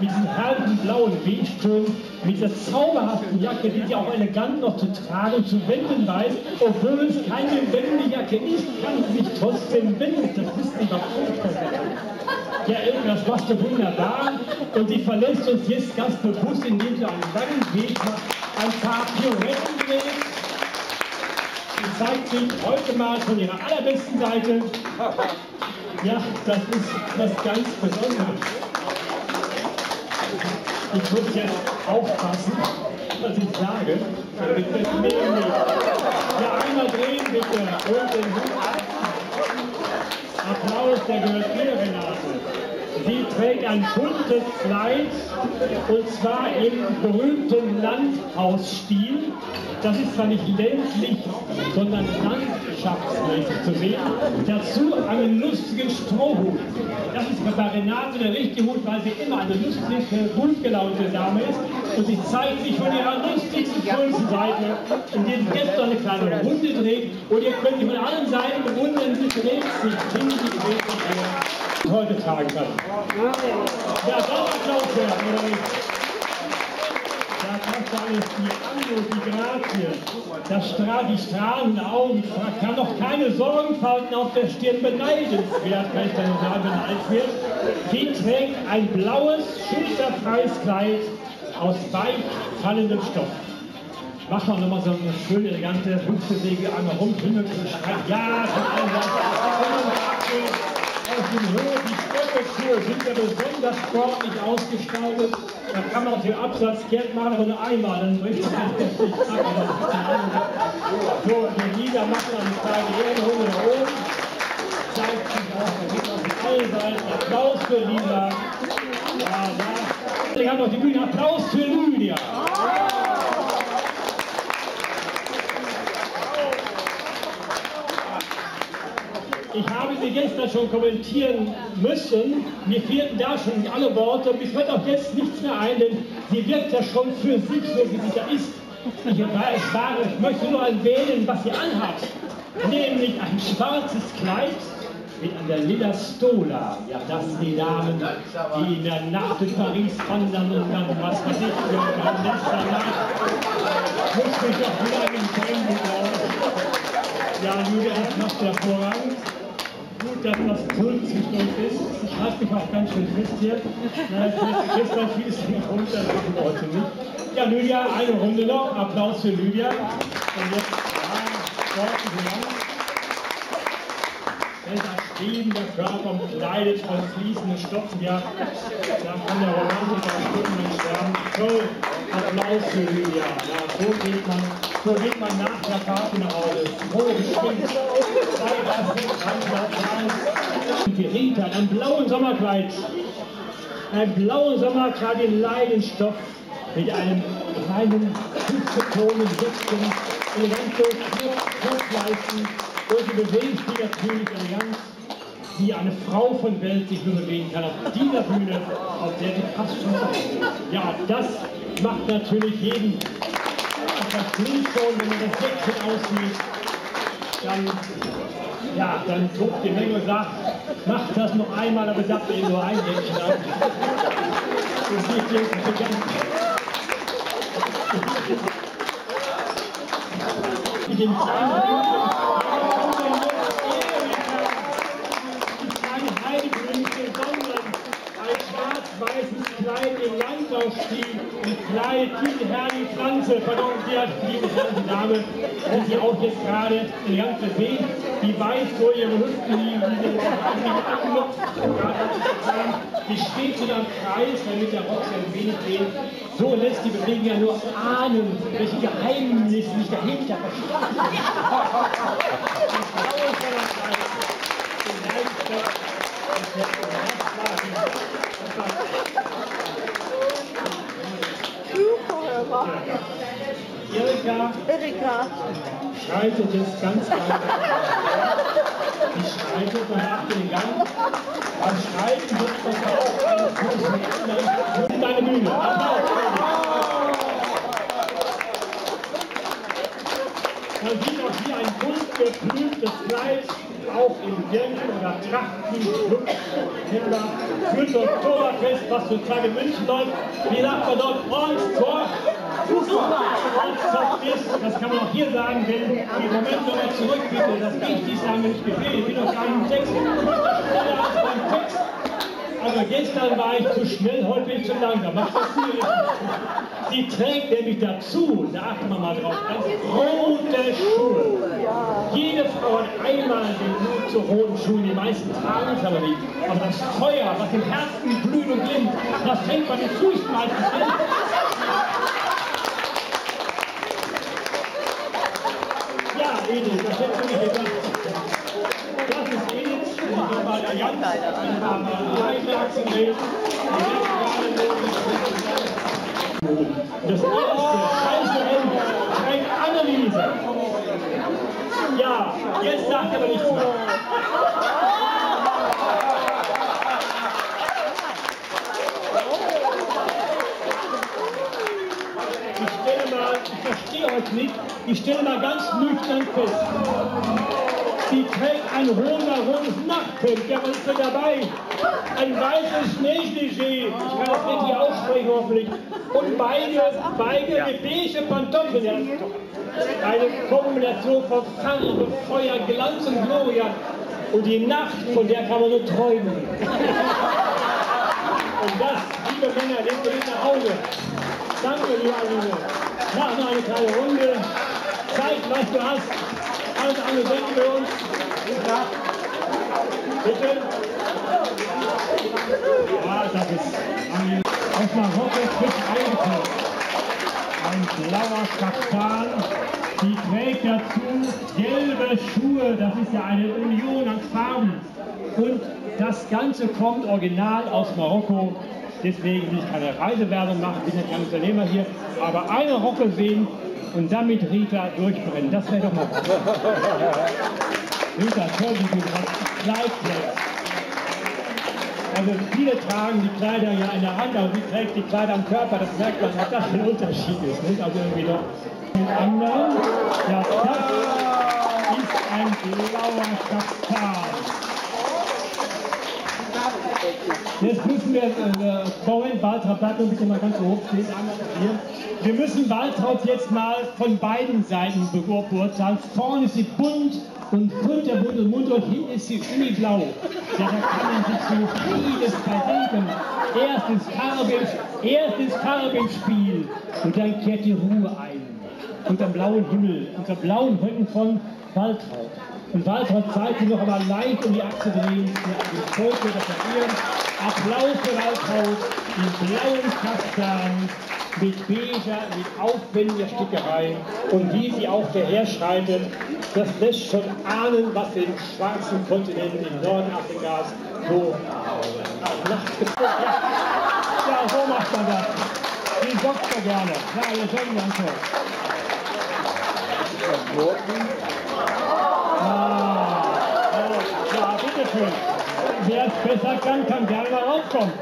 mit diesem herrlichen blauen Wehsturm, mit dieser zauberhaften Jacke, die sie auch elegant noch zu tragen zu wenden weiß, obwohl es keine wendende Jacke ist, kann sie sich trotzdem wenden. Das ist nicht auch Ja, irgendwas machst du wunderbar und sie verlässt uns jetzt ganz bewusst, indem sie einen langen Weg macht, ein paar Pirouetten dreht. Sie zeigt sich heute mal von ihrer allerbesten Seite. Ja, das ist was ganz Besonderes. Ich muss jetzt aufpassen, was ich sage. Ja, einmal drehen bitte und den Hut ab. Applaus, der gehört Renate. Sie trägt ein buntes Kleid und zwar im berühmten Landhausstil. Das ist zwar nicht ländlich, sondern landschaftsmäßig zu sehen. Dazu einen lustigen Strohhut. Das ist bei Renate der richtige Hut, weil sie immer eine lustige, gut gelaunte Dame ist. Und sie zeigt sich von ihrer lustigsten, schönsten Seite, indem sie noch eine kleine Runde dreht. Und ihr könnt sie von allen Seiten bewundern, sie dreht sich hin, sie dreht sich her heute tragen kann. Ja, das Applaus werden, oder nicht? Ja, das alles die Anmut, die Grazie, das Stra die strahlenden Augen, kann doch keine Sorgenfalten auf der Stirn beneidenswert, kann ich dann sagen, wenn alt wird. Sie trägt ein blaues, schulterfreies Kleid aus weich fallendem Stoff. Mach mal nochmal so eine schöne, elegante Hüpfesäge einmal rum, Ja, von allen Seiten aus dem Höhe, die Stöckelschuhe sind ja besonders sportlich ausgestaltet. Da kann man auch den Absatz kehrt machen, aber nur einmal, dann bricht man nicht ab. So, der Lieder macht eine kleine Ehrenrunde nach oben. Zeigt sich auch, auf allen Seiten Applaus für Lisa. Ich habe noch die Bühne. Applaus für Lydia. Ich habe sie gestern schon kommentieren müssen. Mir fehlten da schon alle Worte. Mir fällt auch jetzt nichts mehr ein, denn sie wirkt ja schon für sich, so wie sie da ist. Ich, war, ich möchte nur erwähnen, was sie anhat. Nämlich ein schwarzes Kleid mit einer lila Stola. Ja, das sind die Damen, die in der Nacht in Paris wandern und dann, was weiß ich, für ein letzter Nacht. Muss mich doch wieder in den Film Ja, Julia, das macht hervorragend gut, dass das uns ist. Ich halte mich auch ganz schön fest hier. Gestern fiel es nicht runter, das machen wir heute nicht. Ja, Lydia, eine Runde noch. Applaus für Lydia. Und jetzt, ja, Worten lang. Welcher schwebende Körper umkleidet von fließenden Stoffen, ja, da kann der Romantiker Stunden sterben. Toll, Applaus für Lydia. Ja, so geht man, so geht man nach der Party nach Hause. Froh gestimmt. Verita, ein blauen Sommerkleid. Ein blauen Sommerkleid in Leidenstoff mit einem kleinen, hüftbetonen Rücken, elegante Kurzleisten und sie bewegt sich natürlich elegant, wie eine Frau von Welt sich nur bewegen kann auf dieser Bühne, auf der sie fast schon Ja, das macht natürlich jeden etwas schon, wenn man das Säckchen aussieht dann, ja, dann guckt die Menge und sagt, macht das noch einmal, aber sagt ihr nur ein Händchen an. Das jetzt nicht ganz. Mit dem Kleid im Landlaufstil, die Herrn Pflanze, pardon, die hat die die Dame, die sie auch jetzt gerade in ganz sehen, die weiß vor ihre Hüften liegen, die sind angelockt, die steht so am Kreis, damit der Rock ein wenig geht. So lässt die Bewegung ja nur ahnen, welche Geheimnisse sich dahinter verstecken. Erika, Erika schreitet jetzt ganz langsam. Die schreitet und macht den Gang. Beim Schreiten wird das auch alles gut. in deine Bühne. Man sieht auch hier ein bunt geprüftes Kleid auch im Dirndl oder Trachtenklub für das Oktoberfest, was zurzeit in München läuft. Wie sagt man dort? Ornstor. Ornstor ist, das kann man auch hier sagen, wenn die Moment nochmal zurück bitte, das Wichtigste haben wir nicht gefehlt. Ich bin gar nicht im Text. Beim Text. Also gestern war ich zu schnell, heute bin ich zu langsam. Was passiert? Sie trägt nämlich dazu, da achten wir mal drauf, ganz rote Schuhe. Jede Frau hat einmal den Mut zu roten Schuhen, die meisten tragen es aber nicht. Aber das Feuer, was im Herzen glüht und glimmt, das fängt bei den Füßen meistens an. Ja, Edith, das hättest du nicht. Das ist Edith, die war bei der Jans, die bei der Heimachsen Das erste scheiße Hemd trägt Anneliese. Ja, jetzt sagt aber nichts mehr. Ich stelle mal, ich verstehe euch nicht, ich stelle mal ganz nüchtern fest. Sie trägt ein rosa-rotes Nachthemd, ja, was ist denn dabei? Ein weißes Schneeklischee, ich kann das richtig aussprechen hoffentlich, und beide, beide ja. beige Pantoffeln. Ja, eine Kombination von Farbe, Feuer, Glanz und Gloria. Und die Nacht, von der kann man nur träumen. Und das, liebe Männer, nehmt ihr mit nach Hause. Danke, liebe Aline. Mach noch eine kleine Runde. Zeig, was du hast. Alles andere denken wir uns. Ja. Bitte. Ja, das ist Aline. Aus Marokko frisch eingekauft. Ein blauer Kaftan. Die trägt dazu gelbe Schuhe. Das ist ja eine Union an Farben. Und das Ganze kommt original aus Marokko. Deswegen will ich keine Reisewerbung machen, bin ja kein Unternehmer hier. Aber eine Rocke sehen und damit Rita durchbrennen. Das wäre doch mal was. Rita, toll, wie du das Kleid trägst. Also viele tragen die Kleider ja in der Hand, aber sie trägt die Kleider am Körper. Das merkt man, was das für ein Unterschied ist. Nicht? Also irgendwie doch den anderen. Ja, das ist ein blauer Kaftan. Jetzt müssen wir, äh, Moment, Waltraud, bleib bitte mal ganz hoch stehen. Wir müssen Waltraud jetzt mal von beiden Seiten beurteilen. Vorne ist sie bunt und kunterbunt und munter und hinten ist sie uniblau. Ja, da kann man sich so vieles verdenken. Erst ist Farbe, erst ist Farbe im Spiel und dann kehrt die Ruhe ein. Unter blauen Himmel, unter blauen Rücken von Waltraud. Und Waltraud zeigt noch einmal leicht um die Achse drehen, die Volk das verehren. Applaus für Waltraud, den blauen Kastan mit beiger, mit aufwendiger Stickerei und wie sie auch daherschreitet, das lässt schon ahnen, was im schwarzen Kontinent im Norden Afrikas so nachts gefunden Ja, so macht man das. Die joggt er gerne. Ja, wir joggen ganz toll. Bitteschön. Wer es besser kann, kann gerne mal rauskommen.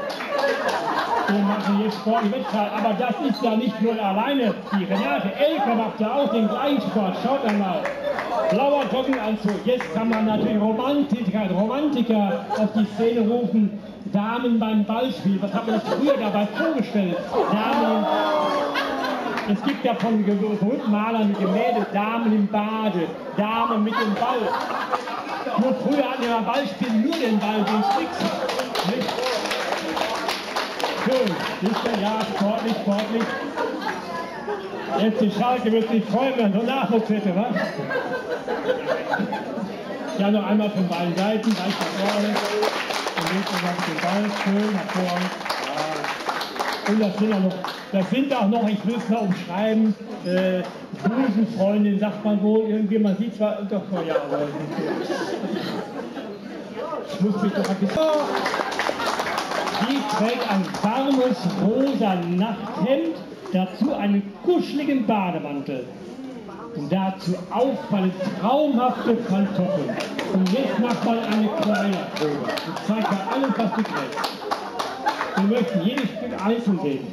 Wir machen jetzt sportliche Wettkampf, aber das ist ja nicht nur alleine. Die Renate Elke macht ja auch den gleichen Sport. Schaut einmal. Blauer Joggenanzug. Jetzt kann man natürlich Romantiker, Romantiker auf die Szene rufen. Damen beim Ballspiel. Was hat man sich früher dabei vorgestellt? Damen. Es gibt ja von berühmten Malern Gemälde Damen im Bade, Damen mit dem Ball. Nur früher hatten wir beim Ballspiel nur den Ball, den Sticks. Schön. Ist ja sportlich, sportlich. Jetzt die Schalke wird sich freuen, wenn so Nachwuchs hätte, was? Ja, noch einmal von beiden Seiten, gleich nach vorne. Und links den Ball, schön, hervorragend. Ja. Und das sind auch noch, das sind auch noch, ich will es mal umschreiben, äh, Busenfreundin, sagt man wohl, irgendwie, man sieht zwar, doch, ja, aber ich muss mich doch ein bisschen... Die trägt ein warmes rosa Nachthemd dazu einen kuscheligen Bademantel und dazu auffallend traumhafte Pantoffeln. Und jetzt macht mal eine Kleiderprobe. Ich zeige alles, was du trägst. Wir möchten jedes Stück einzeln sehen.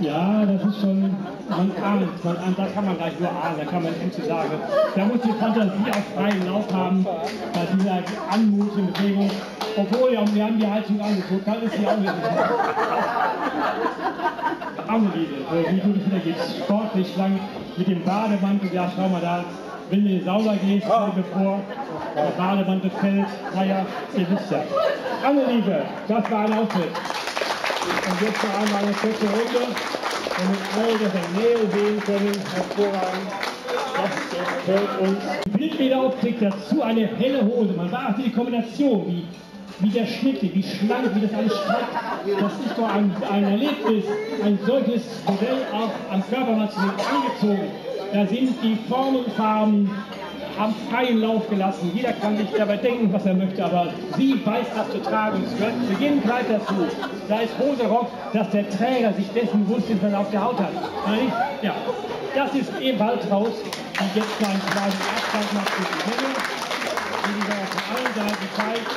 Ja, das ist schon man ahnt, man ahnt, da kann man gleich nur ahnen, da kann man nicht zu sagen. Da muss die Fantasie auf freien Lauf haben, bei dieser anmutigen Bewegung. Obwohl, ja, wir haben die Heizung angeguckt, kann ist die auch nicht. Amelie, wie du das wieder gehst, sportlich lang mit dem Bademantel, ja, schau mal da, wenn du in die Sauna gehst, stell dir vor, der Bademantel fällt, naja, ihr wisst ja. Anneliebe, das war ein Auftritt. Und jetzt noch einmal eine kurze Runde, damit alle das in Nähe sehen können, hervorragend. Das gefällt uns. Bildbilderoptik dazu eine helle Hose. Man beachte die Kombination, wie, wie der Schnitt, wie schlank, wie das alles streckt. Das ist doch ein, ein Erlebnis, ein solches Modell auch am Körper zu sehen, angezogen. Da sind die Formen und Farben am freien Lauf gelassen. Jeder kann sich dabei denken, was er möchte, aber sie weiß das zu tragen. Es gehört zu jedem Kleid dazu. Da ist Hose Rock, dass der Träger sich dessen bewusst ist, was er auf der Haut hat. Ja, das ist ebenfalls raus. Und jetzt mal einen Abstand macht für die Hände, die wir auf allen Seiten zeigt.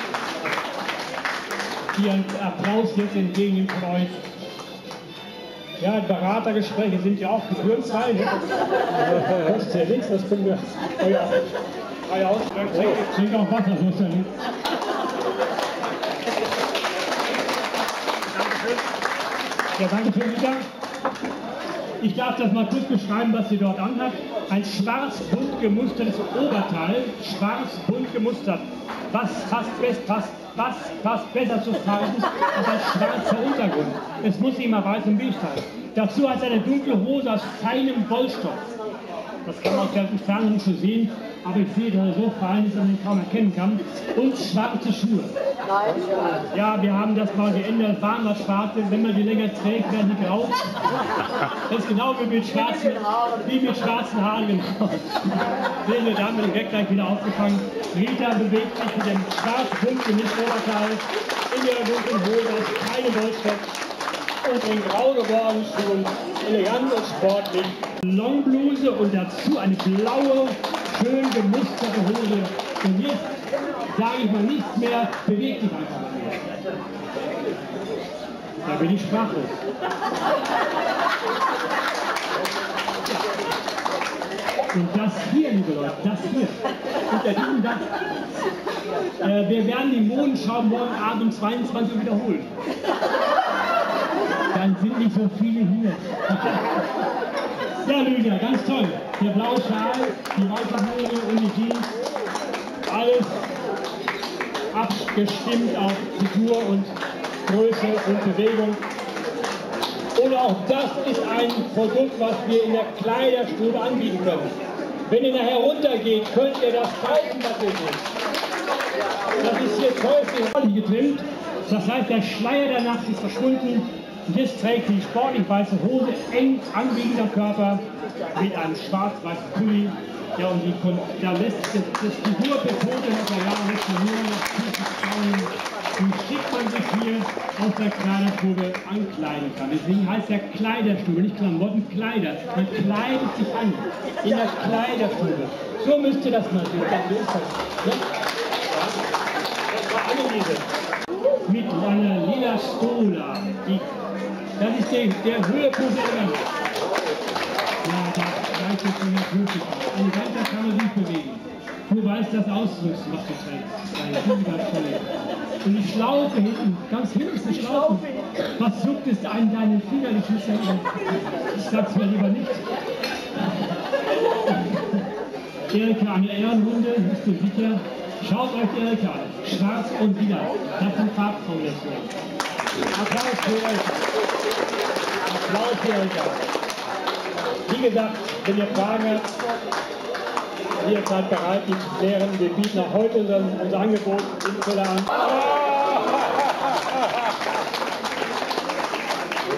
Ihren Applaus jetzt entgegennimmt von euch. Ja, Beratergespräche sind ja auch gebührenfrei. Ne? Das ist ja nichts, das können wir euer, euer Ausgang Trink auch Wasser, so ist ja nicht. Ja, danke schön. Ich darf das mal kurz beschreiben, was sie dort anhat. Ein schwarz-bunt gemustertes Oberteil, schwarz-bunt gemustert. Was passt best, passt, was passt besser zu Farben als ein schwarzer Untergrund? Es muss immer weiß und beige sein. Dazu hat er eine dunkle Hose aus feinem Wollstoff. Das kann man aus der Entfernung nicht so sehen, aber ich sehe, er so fein dass man ihn kaum erkennen kann. Und schwarze Schuhe. Ja, wir haben das mal geändert, waren mal schwarze, wenn man die länger trägt, werden die grau. Das ist genau wie mit schwarzen, wie mit schwarzen Haaren genau. Sehen wir, da haben wir den gleich wieder aufgefangen. Rita bewegt sich mit dem schwarz-bunt gemischten Oberteil in ihrer dunklen Hose, das ist keine Wollstoff und den grau gewordenen Schuhen elegant und sportlich. Longbluse und dazu eine blaue, schön gemusterte Hose. Und jetzt sage ich mal nichts mehr, bewegt dich einfach. Da bin ich sprachlos. Und das hier, liebe Leute, das hier, unter diesem Dach, äh, wir werden die Modenschau morgen Abend um 22 Uhr wiederholen dann sind nicht so viele hier. ja, Lydia, ganz toll. Der blaue Schal, die weiße Hose und die Jeans, alles abgestimmt auf Figur und Größe und Bewegung. Und auch das ist ein Produkt, was wir in der Kleiderstube anbieten können. Wenn ihr nachher runtergeht, könnt ihr das kaufen, was ihr seht. Das ist hier toll getrimmt. Das heißt, der Schleier der Nacht ist verschwunden. Jetzt trägt die sportlich weiße Hose eng anliegender Körper mit einem schwarz-weißen Pulli. Ja, und die, da lässt das, das Figurbetote noch ja nicht nur. Wie schickt man sich hier aus der Kleiderstube ankleiden kann. Deswegen heißt der Kleiderstube, nicht Klamotten, Kleider. Man kleidet sich an in der Kleiderstube. So müsst ihr das mal sehen. So ist das. Das war alle diese. Mit einer lila Stola, die das ist der, der Höhepunkt der. Ja, da reicht es nicht wirklich. Eine Welt, kann man nicht bewegen. Du weißt das Ausrüsten, was du trägst. Deine Fingerschelle. Und die Schlaufe hinten, ganz hinten ist die Schlaufe. Was juckt es an deinen Fingern? Ich, muss ja, ich sag's mir lieber nicht. Erika, eine Ehrenrunde, bist du sicher? Schaut euch Erika an. Schwarz und wieder. Das sind Farbkombinationen. Applaus für euch. Applaus für euch. Wie gesagt, wenn ihr Fragen habt, wir seid bereit, die zu klären. Wir bieten auch heute unser, unser Angebot in Fülle an.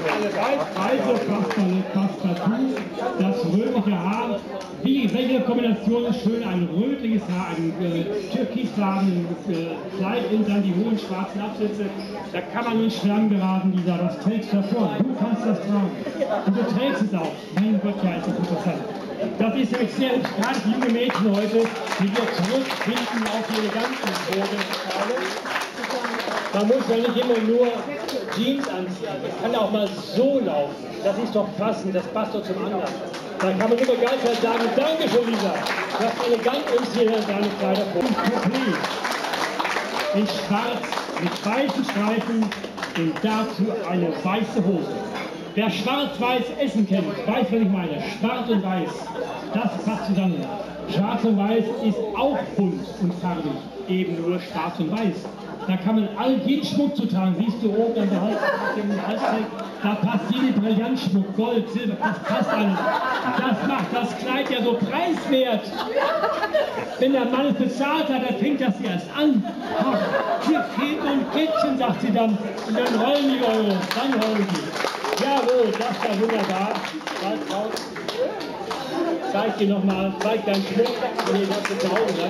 Reisepastel, Passepartout, das rötliche Haar. Wie, welche Kombination ist schön? Ein rötliches Haar, ein äh, türkisfarbenes äh, Kleid und dann die hohen schwarzen Absätze. Da kann man nur Schlangen geraten, sagen, das trägst du hervor. Du kannst das tragen. Und du trägst es auch. Mein Gott, ja, ist das interessant. Das ist nämlich sehr gerade junge Mädchen heute, die wir zurückfinden auf ihre ganzen Bodenschale. Man muss ja nicht immer nur Jeans anziehen. Es kann auch mal so laufen. Das ist doch passend, das passt doch zum anderen. Da kann man immer begeistert sagen, danke schön, Lisa. Du hast elegant uns hier deine Kleider vor. In schwarz mit weißen Streifen und dazu eine weiße Hose. Wer schwarz-weiß Essen kennt, weiß, was ich meine. Schwarz und weiß, das passt zusammen. Schwarz und weiß ist auch bunt und farbig, eben nur schwarz und weiß. Da kann man all jeden Schmuck zu tragen. Siehst du oben an der Hals, da passt jede Brillantschmuck, Gold, Silber, das passt alles. Das macht das Kleid ja so preiswert. Wenn der Mann es bezahlt hat, dann fängt das erst an. Hier fehlt ein Kätzchen, sagt sie dann. Und dann rollen die Euro, dann rollen die. Jawohl, das war wunderbar. Zeig dir nochmal, zeig deinen Schmuck, wenn ihr das zu Hause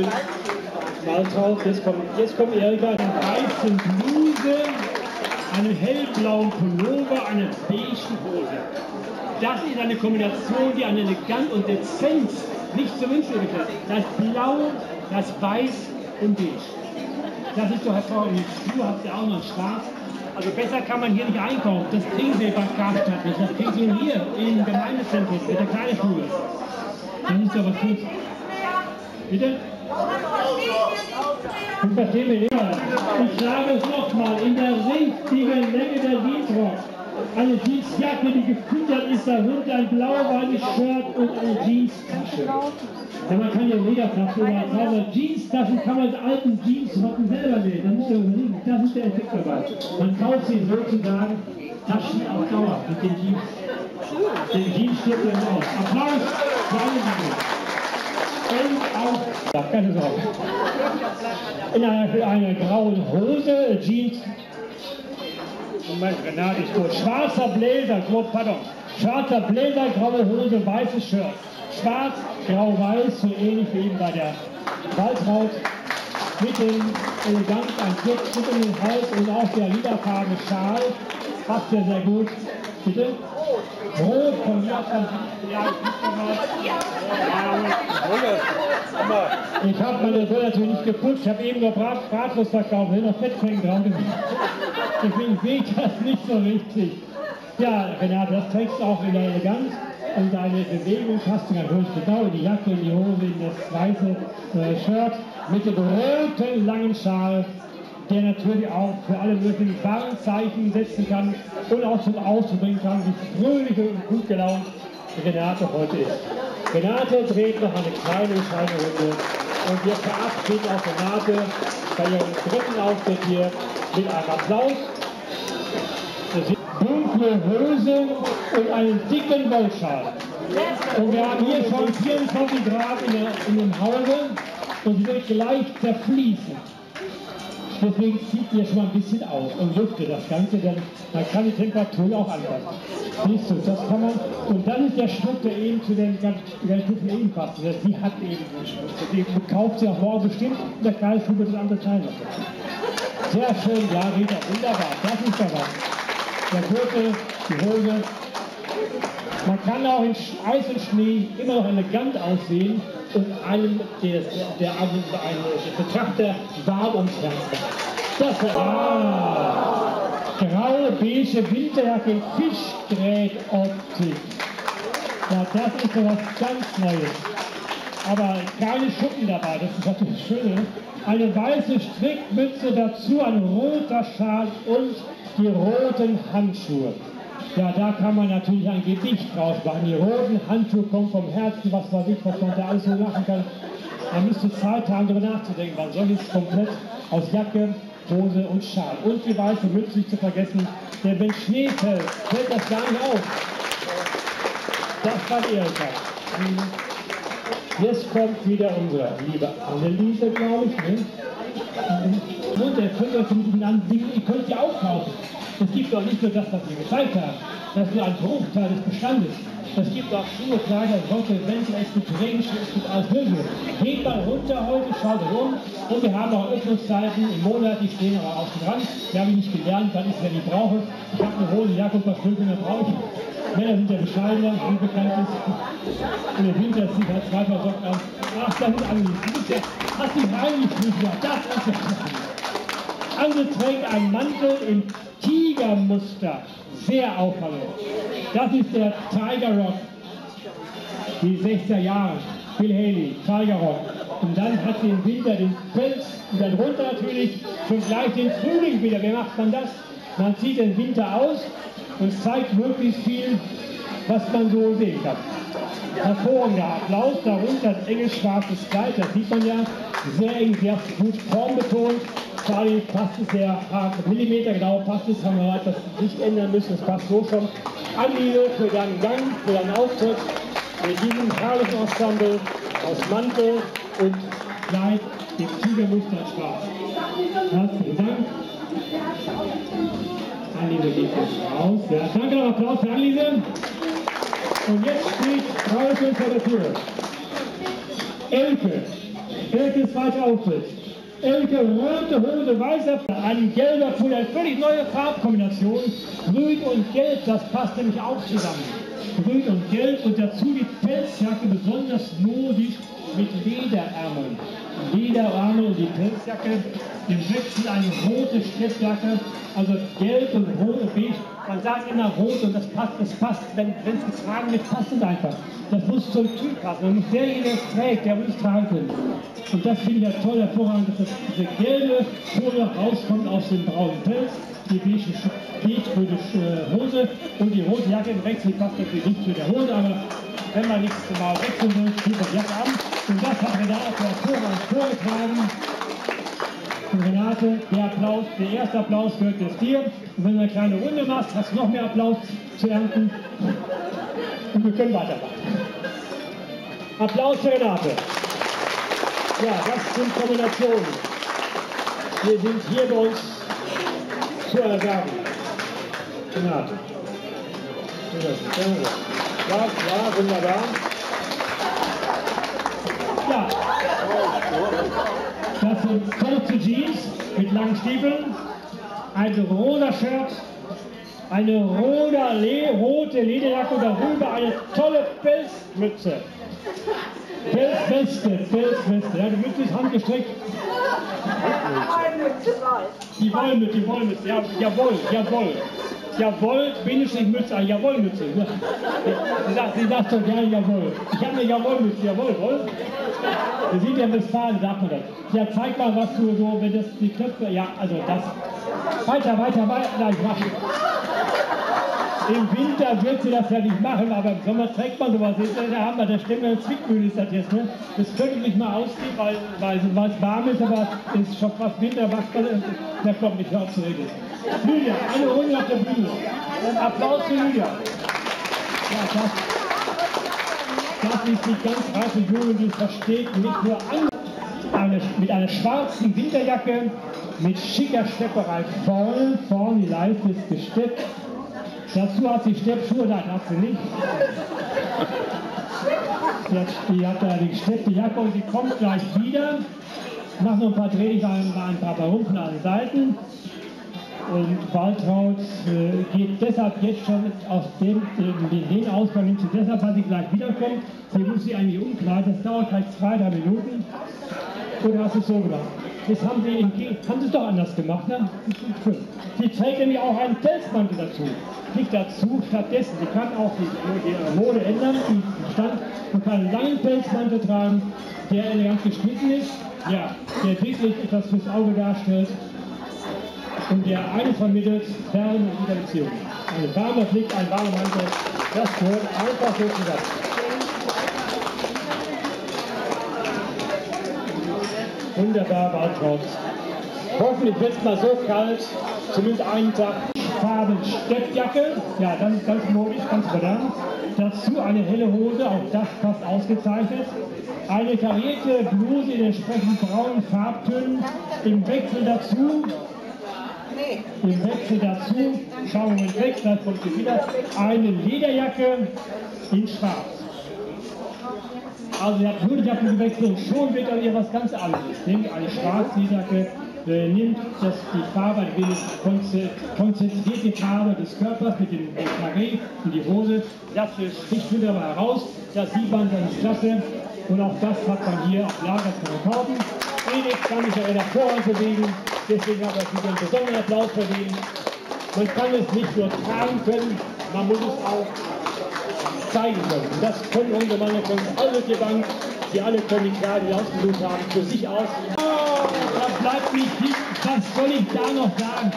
lasst. Waltraud, jetzt kommt, jetzt kommt Erika in weißen Bluse, einen hellblauen Pullover, eine beige Hose. Das ist eine Kombination, die an Eleganz und Dezenz nicht zu wünschen übrig Das Blau, das Weiß und Beige. Das ist doch hervorragend. Die Schuhe habt ihr auch noch schwarz. Also besser kann man hier nicht einkaufen. Das kriegen Sie bei Karstadt nicht. Das kriegen Sie hier im Gemeindezentrum mit der kleinen Schule. Das ist was gut. Bitte? Ich verstehe mich nicht. Ich sage es nochmal, in der richtigen Länge der Jeansrock. Eine Jeansjacke, die gefüttert ist, darunter ein blau-weißes Shirt und eine Jeanstasche. Ja, man kann ja Ledertaschen oder tausend Jeanstaschen kann man alten Jeansrocken selber nähen. Das ist ja überlegen. Das ist der Effekt dabei. Man kauft sie sozusagen Taschen auf Dauer mit den Jeans. Den Jeansstücken aus. Applaus für alle Ja, keine Sorge, in einer, einer grauen Hose, Jeans, Moment, Renate ist gut, schwarzer Bläser, pardon, schwarzer Bläser, graue Hose, weißes Shirt, schwarz, grau, weiß, so ähnlich wie eben bei der Waltraud, mit dem elegant ein Kitzchen um den Hals und auch der lilafarbene Schal, passt ja sehr gut, bitte. Ich habe meine Brille natürlich nicht geputzt, ich habe eben noch Brat, Bratwurst verkauft, will noch Fettfängen drauf. Deswegen sehe ich das nicht so richtig. Ja, Renate, das trägst du auch in der Eleganz und deine Bewegung passt natürlich genau in die Jacke, in die Hose, in das weiße äh, Shirt mit dem roten langen Schal der natürlich auch für alle möglichen Warnzeichen setzen kann und auch zum Ausdruck bringen kann, wie fröhlich und gut gelaunt Renate heute ist. Renate dreht noch eine kleine Scheinrunde und wir verabschieden auch Renate bei ihrem dritten Auftritt hier mit einem Applaus. Dunkle Hose und einen dicken Wollschal. Und wir haben hier schon 24 Grad in, der, in dem Hause und sie wird gleich zerfließen. Deswegen zieht ihr schon mal ein bisschen aus und lüftet das Ganze, denn man kann die Temperatur auch anpassen. Siehst du, das kann man, und dann ist der Schmuck, der eben zu den Garnituren eben passt. Die hat eben den Schmuck. Den kauft sie auch morgen bestimmt und der kleine Schuh wird das andere Teil noch dazu. Sehr schön, ja, Rita, wunderbar, das ist der was. Der Gürtel, die Hose. Man kann auch in Eis und Schnee immer noch elegant aussehen und einem, der, der, einen, einen Betrachter warm ums Herz Das war ah, graue, beige Winterjacke, Fischgrätoptik. Ja, das ist so was ganz Neues. Aber keine Schuppen dabei, das ist natürlich schön. Eine weiße Strickmütze dazu, ein roter Schal und die roten Handschuhe. Ja, da kann man natürlich ein Gedicht draus machen. Die roten Handschuhe kommen vom Herzen, was weiß ich, was man da alles so machen kann. Man müsste Zeit haben, darüber nachzudenken, weil soll ist komplett aus Jacke, Hose und Schal. Und die weiße Mütze nicht zu vergessen, denn wenn Schnee fällt, fällt das gar nicht auf. Das war Erika. Jetzt kommt wieder unsere liebe Anneliese, glaube ich. Ne? Und der könnt euch von an ihr könnt sie auch kaufen. Es gibt doch nicht nur das, was wir gezeigt haben. Das ist nur ein Bruchteil des Bestandes. Es gibt auch Schuhe, Kleider, Röcke, Mäntel, es gibt Regenschirme, es gibt alles Mögliche. Geht mal runter heute, schaut rum. Und wir haben auch Öffnungszeiten im Monat, die stehen aber auf dem Rand. Die habe ich nicht gelernt, weil ich sie nicht brauche. Ich habe eine Hose, Jacke und ein dann brauche ich. Männer sind ja bescheidener, wie bekannt ist. Und der Winter zieht halt zwei Paar an. Ach, das ist angenehm. Du bist ja, hast dich reingeschmissen. Das ist ja andere trägt einen Mantel im Tigermuster. Sehr auffallend. Das ist der Tiger Rock. Die 60er Jahre. Bill Haley, Tiger Rock. Und dann hat sie im Winter den Pelz und dann runter natürlich schon gleich den Frühling wieder. Wie macht man das? Man zieht den Winter aus und zeigt möglichst viel, was man so sehen kann. Hervorragender Applaus, darunter ein enges schwarzes Kleid, das sieht man ja, sehr eng, sehr gut formbetont. Charlie passt es sehr hart, Millimeter genau passt es, haben wir halt das nicht ändern müssen, es passt so schon. Anliebe für deinen Gang, für deinen Auftritt, mit diesem herrlichen Ensemble aus Mantel und Kleid im Tigermuster schwarz. Herzlichen Dank. Anliebe geht jetzt raus. Ja, danke noch Applaus für Anliebe. Und jetzt steht draußen vor der Tür. Elke. Elke zweiter Auftritt. Elke, rote Hose, weißer, ein gelber Pulli, eine völlig neue Farbkombination. Grün und Gelb, das passt nämlich auch zusammen. Grün und Gelb und dazu die Pelzjacke, besonders modig mit Lederärmeln. Lederärmel und die Pelzjacke, im Wechsel eine rote Steppjacke, also gelb und rot und beige. Man sagt immer rot und das passt, das passt, wenn es getragen wird, passt es einfach. Das muss zum Typ passen. Und nicht derjenige, der es trägt, der muss tragen können. Und das finde ich ja toll hervorragend, dass das, diese gelbe Folie rauskommt aus dem braunen Pelz, die beige, beige Hose und die rote Jacke im Wechsel passt natürlich nicht zu der Hose, aber wenn man nichts mal wechseln will, zieht man die Jacke an. Und das hat Renate hervorragend vorgetragen. Und Renate, der Applaus, der erste Applaus gehört jetzt dir. Und wenn du eine kleine Runde machst, hast du noch mehr Applaus zu ernten. Und wir können weitermachen. Applaus für Renate. Ja, das sind Kombinationen. Wir sind hier bei uns zu erwerben. Renate. Ja, ja, wunderbar. Ja. Das sind kurze Jeans mit langen Stiefeln, ein roter Shirt, eine rote, rote Lederjacke und darüber eine tolle Pelzmütze. Pelzweste, Pelzweste. Ja, ist handgestrickt. Die Wollmütze, die Wollmütze, ja, jawohl, jawohl. Jawohl, Bindestrich Mütze, ah, jawohl Mütze. Sie sagt, sie sagt so gerne jawohl. Ich habe eine jawohl Mütze, jawohl, wohl. Wir sind ja Westfalen, sagt man das. Ja, zeig mal, was du so, wenn das die Knöpfe, ja, also das. Weiter, weiter, weiter, nein, mach. Im Winter wird sie das ja nicht machen, aber im Sommer trägt man sowas. Da haben wir, der Stimme Zwickmühle ist das jetzt, ne? Das könnte nicht mal ausziehen, weil, weil, weil es warm ist, aber es ist schon fast Winter, macht man, da kommt nicht mehr zu reden. Lydia, eine Runde auf der Bühne. Applaus für Lydia. Ja, das, das ist die ganz reife Jugend, die versteht, nicht nur an, eine, mit einer schwarzen Winterjacke, mit schicker Stepperei vorne, vorne die Leiste ist gesteppt. Dazu hat sie Steppschuhe, nein, hat sie nicht. Die hat, die da die gesteppte Jacke und die kommt gleich wieder. Mach noch ein paar Drehungen, ein paar Warum von allen Seiten. Und Waltraud äh, geht deshalb jetzt schon aus dem, den, den Ausgang hinzu, deshalb, weil sie gleich wiederkommt. Sie muss sie eigentlich umkleiden, das dauert gleich zwei, drei Minuten. Oder hast du es so gemacht? Das haben sie, in, haben sie es doch anders gemacht, ne? Sie trägt nämlich auch einen Pelzmantel dazu. Nicht dazu, stattdessen. Sie kann auch die, die Mode ändern, die Stand. Man kann einen langen Pelzmantel tragen, der elegant geschnitten ist, ja, der wirklich etwas fürs Auge darstellt und der eine vermittelt Fern- und Wiederbeziehungen. Ein warmer Blick, ein warmer Mantel, das gehört einfach so zusammen. Wunderbar, Waltraud. Hoffentlich wird es mal so kalt, zumindest einen Tag. Farben Steppjacke, ja, das ist ganz modisch, ganz modern. Dazu eine helle Hose, auch das passt ausgezeichnet. Eine karierte Bluse in entsprechend braunen Farbtönen. Im Wechsel dazu im Wechsel dazu, schauen wir weg, dann kommt sie wieder, eine Lederjacke in schwarz. Also sie hat Lederjacke gewechselt und schon wird an ihr was ganz anderes. Nimmt eine schwarze Lederjacke, äh, nimmt das, die Farbe ein wenig konzentriert die Farbe des Körpers mit dem Carré und die Hose. Das sticht wunderbar heraus, das sieht man, das ist klasse. Und auch das hat man hier auf Lager zu kaufen. Felix kann sich ja in der Vorhand bewegen. Deswegen hat er sich einen besonderen Applaus verdient. Man kann es nicht nur tragen können, man muss es auch zeigen können. Und das können unsere Männer, können alle die die alle können die Kleider, die ausgesucht haben, für sich aus. Oh, da bleibt nicht viel. Was soll ich da noch sagen?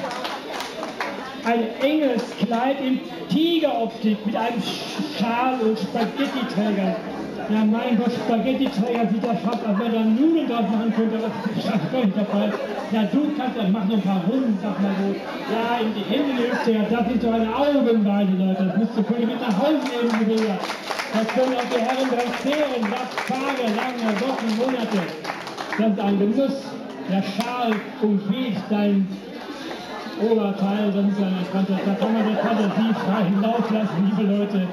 Ein enges Kleid in Tigeroptik mit einem Schal und Spaghetti-Trägern. Ja, mein Gott, Spaghetti-Träger sieht das fast, als wenn da Nudeln drauf machen könnte, das ist gar nicht der Fall. Ja, du kannst das, mach noch ein paar Runden, sag mal so. Ja, in die Hände die Hüfte, ja, das ist so eine Augenweide, Leute. Das musst du völlig mit nach Hause nehmen, Bruder. Das können auch die Herren dran zehren, das Tage, lange Wochen, Monate. Das ist ein Genuss. Der Schal umgeht dein Oberteil, das ist eine Fantasie. Da kann man die Fantasie freien Lauf lassen, liebe Leute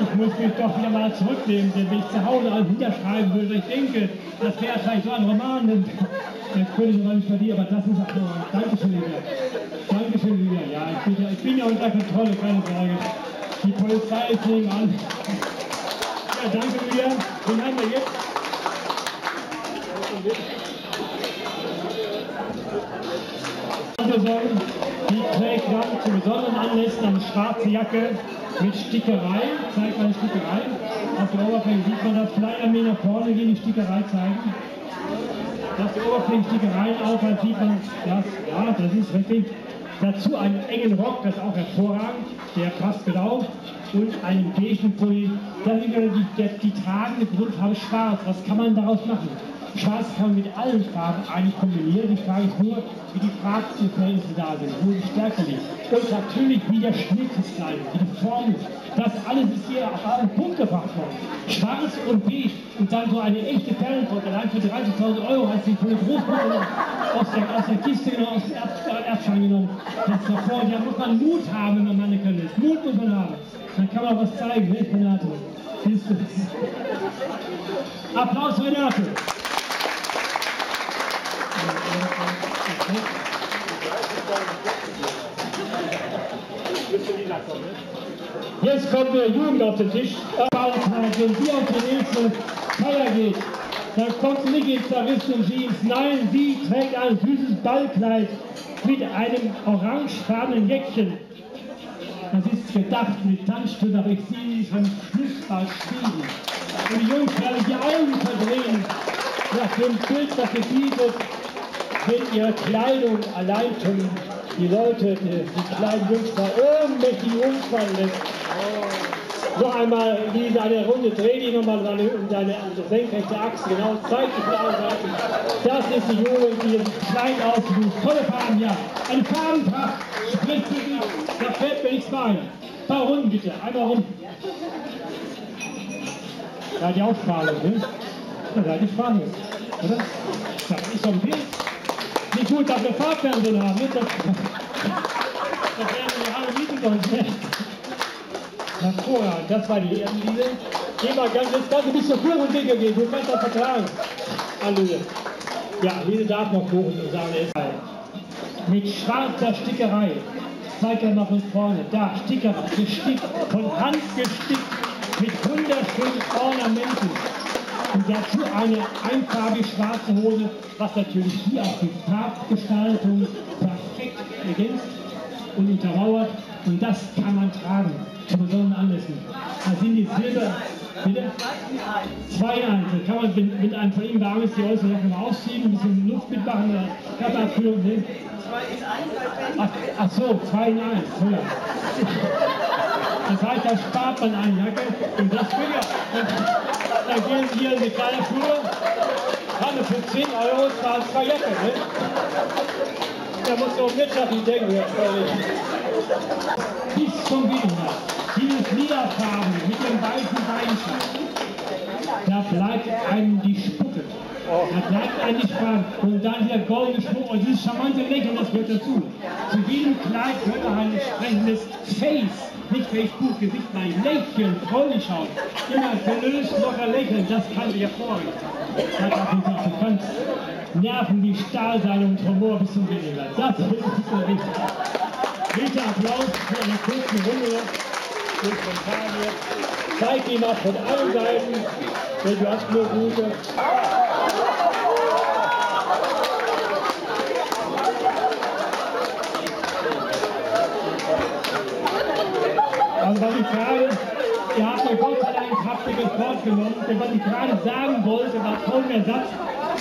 ich muss mich doch wieder mal zurücknehmen, denn wenn ich zu Hause alles niederschreiben würde, ich denke, das wäre vielleicht so ein Roman, dann, dann könnte ich noch nicht verlieren, aber das ist auch noch. Dankeschön, Lydia. Dankeschön, Lydia. Ja, ich bin ja, ich bin ja unter Kontrolle, keine Sorge. Die Polizei ist nebenan. Ja, danke, Lydia. Den haben wir jetzt. Besorgen. Die trägt dann zu besonderen Anlässen eine schwarze Jacke mit Stickerei, zeigt eine Stickerei. Auf der Oberfläche sieht man das, vielleicht ein nach vorne gehen, die Stickerei zeigen. Dass die Oberfläche Stickereien aufhört, sieht man das, ja, das ist richtig. Dazu einen engen Rock, das ist auch hervorragend, der passt genau. Und einen beigen Pulli, das ist die, die, die tragende Grundfarbe schwarz. Was kann man daraus machen? Schwarz kann man mit allen Farben eigentlich kombinieren. Die Frage ist nur, wie die Farbdifferenzen da sind, wo die Stärke liegt. Und natürlich, wie der Schnitt ist, wie die Form ist. Das alles ist hier auf einen Punkt gebracht worden. Schwarz und beige und dann so eine echte Perlenfront, allein für 30.000 Euro, als ich von der Großmutter aus der, aus der Kiste genommen, aus dem Erbschein genommen. Das ist davor, da muss man Mut haben, wenn man Mannequin ist. Mut muss man haben. Dann kann man auch was zeigen, ne, Renate? Applaus Renate. Jetzt kommt der Jugend auf den Tisch. Wenn sie auf die nächste Feier geht, dann kommt sie nicht in Jeans. Nein, sie trägt ein süßes Ballkleid mit einem orangefarbenen Jäckchen. Das ist gedacht mit Tanzstunden, aber ich sehe sie schon Schlussball spielen. Und die Jungs werden die Augen verdrehen nach dem Bild, das sie bietet mit ihrer Kleidung allein schon die Leute, die, die kleinen Jungs da ohnmächtig umfallen lässt. Noch einmal, Lisa, eine Runde, dreh dich nochmal deine, deine senkrechte Achse, genau, zeig dich von allen. Das ist die Jugend, die klein ausgesucht. Tolle Farben, ja. Eine Farbenpracht, spricht für dich, da fällt mir nichts bei. Ein paar Runden bitte, einmal rum. Ja, die Aussprache, ne? Ja, die Sprache, oder? Das ist so ein Bild. Wie gut, dass wir Farbfernsehen haben. Nicht? Das, das werden wir alle mieten sonst. Hervorragend, das war die Erdenlinie. Geh mal ganz, das Ganze bis zur Führung Dinge gehen, du kannst das vertragen. Halleluja. Ja, Lise darf noch Kuchen und sagen, ist halt. Mit schwarzer Stickerei. Zeig er mal von vorne. Da, Stickerei, gestickt, von Hand gestickt, mit wunderschönen Ornamenten. Und dazu eine einfarbig schwarze Hose, was natürlich hier auch die Farbgestaltung perfekt ergänzt und untermauert. Und das kann man tragen zu besonderen Anlässen. Da sind die Silber, bitte? Zwei in eins. kann man mit, mit einem von Ihnen warmes die äußere Sache mal ausziehen, ein bisschen Luft mitmachen, Körperabkühlung nehmen. Ach, ach so, zwei in eins. Ja. Das heißt, da spart man eine Jacke und das will ja da gehen hier eine kleine Tour, Hanne für 10 Euro zahlen zwei Jacken. Ne? Da muss man wirtschaftlich denken, Herr Fröhlich. Bis zum Widerrad, dieses Niederfarben mit dem weißen Beinchen, da bleibt einem die Spucke. Da bleibt einem die Sprache. Und dann der goldene Spruch und dieses charmante Lächeln, das gehört dazu. Zu jedem Kleid gehört auch ein entsprechendes Face nicht Facebook, Gesicht, mein Lächeln, freudig schauen. Immer gelöst, locker lächeln, das kann ich hervorragend. Hat auch bekannt. Nerven wie Stahl sein und Humor bis zum weniger. Das ist so wichtig. Bitte Applaus für eine kurze Runde. Zeig ihm auch von allen Seiten, denn du hast nur gute. Ich gerade, ihr habt mir Gott sei Dank ein kraftiges Wort genommen, denn was ich gerade sagen wollte, war folgender Satz.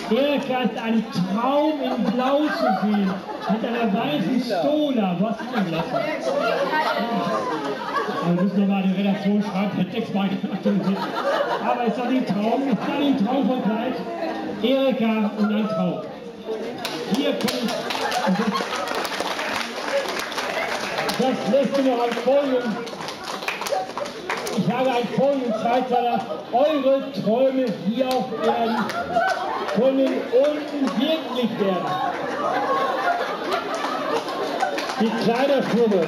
Erika ist ein Traum in Blau zu sehen, mit einer weißen Stola. Was ist denn das? Also müssen wir mal die Redaktion schreiben, der Text mal Aber ist ein Traum? Ist das ein Traum von Kleid? Erika und ein Traum. Hier kommt, das lässt noch ein Folgen. Ich habe ein Folienzeitzeiler. Eure Träume hier auf Erden können unten wirklich werden. Die Kleiderschwumme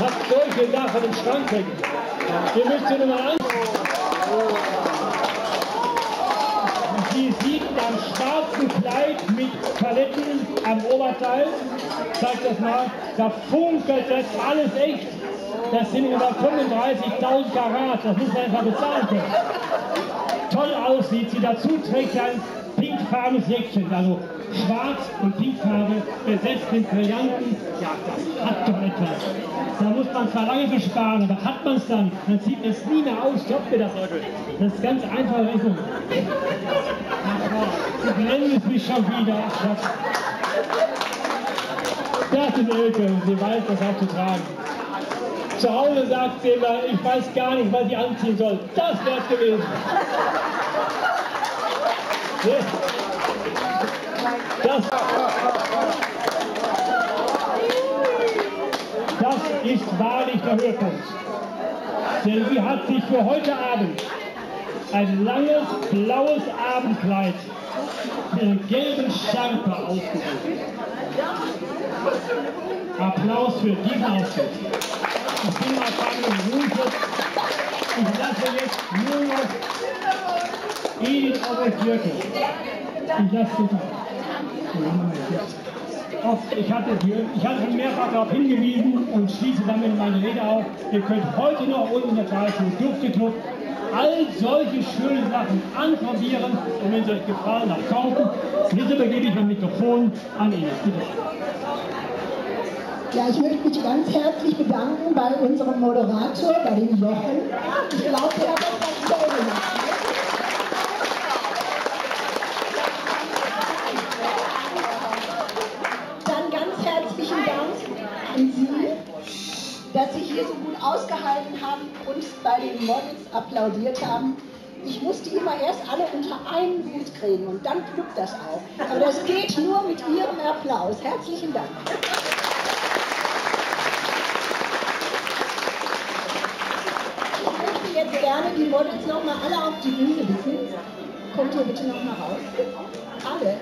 hat solche Sachen im Schrank hängen. Ihr müsst sie nur mal anschauen. Sie sieht am schwarzen Kleid mit Paletten am Oberteil, zeig das mal, da funkelt das alles echt. Das sind über 35.000 Karat, das muss man einfach bezahlen können. Toll aussieht sie, dazu trägt ein pinkfarbenes Jäckchen, also schwarz und pinkfarbe besetzt mit Brillanten. Ja, das hat doch etwas. Da muss man zwar lange besparen, aber hat man es dann, dann sieht es nie mehr aus. Glaubt mir das. Das ist ganz einfache Rechnung. Du blendest mich schon wieder. Das ist Elke, sie weiß das auch zu tragen. Zu Hause sagt sie immer, ich weiß gar nicht, was ich anziehen soll. Das wär's gewesen. Das, das ist wahrlich der Höhepunkt. Denn sie hat sich für heute Abend ein langes blaues Abendkleid mit einem gelben Schärpe ausgesucht. Applaus für diesen Auftritt. Ich bin mal Ruhe. Ich lasse jetzt nur noch Edith euch wirken. Ich sie ich hatte, ich hatte schon mehrfach darauf hingewiesen und schließe damit meine Rede auf. Ihr könnt heute noch unten in der Zeitung Dufteclub all solche schönen Sachen anprobieren und wenn es euch gefallen hat, kaufen. Jetzt übergebe ich mein Mikrofon an Ihnen. Bitte. Ja, ich möchte mich ganz herzlich bedanken bei unserem Moderator, bei dem Jochen. Ich glaube, er hat das ganz toll gemacht. Dann ganz herzlichen Dank an Sie, dass Sie hier so gut ausgehalten haben und bei den Models applaudiert haben. Ich musste immer erst alle unter einen Hut kriegen und dann glückt das auch. Aber das geht nur mit Ihrem Applaus. Herzlichen Dank. Gerne die Models nochmal alle auf die Bühne bitten. Kommt ihr bitte nochmal raus? Alle.